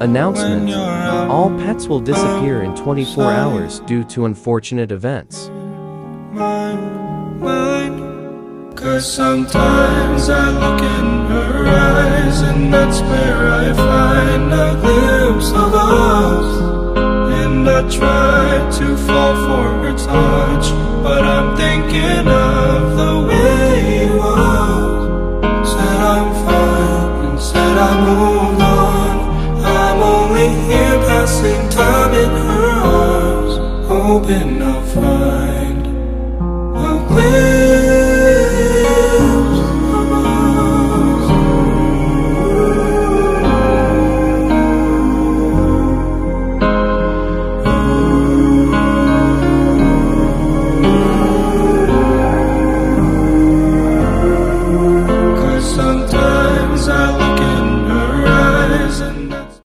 Announcement All pets will disappear in 24 hours due to unfortunate events. Cause sometimes I look in her eyes, and that's where I find a glimpse of us. And I try to fall for her touch, but I'm thinking of the way you are. Said I'm fine, and said I passing time in her arms Hoping I'll find a glimpse of Cause sometimes I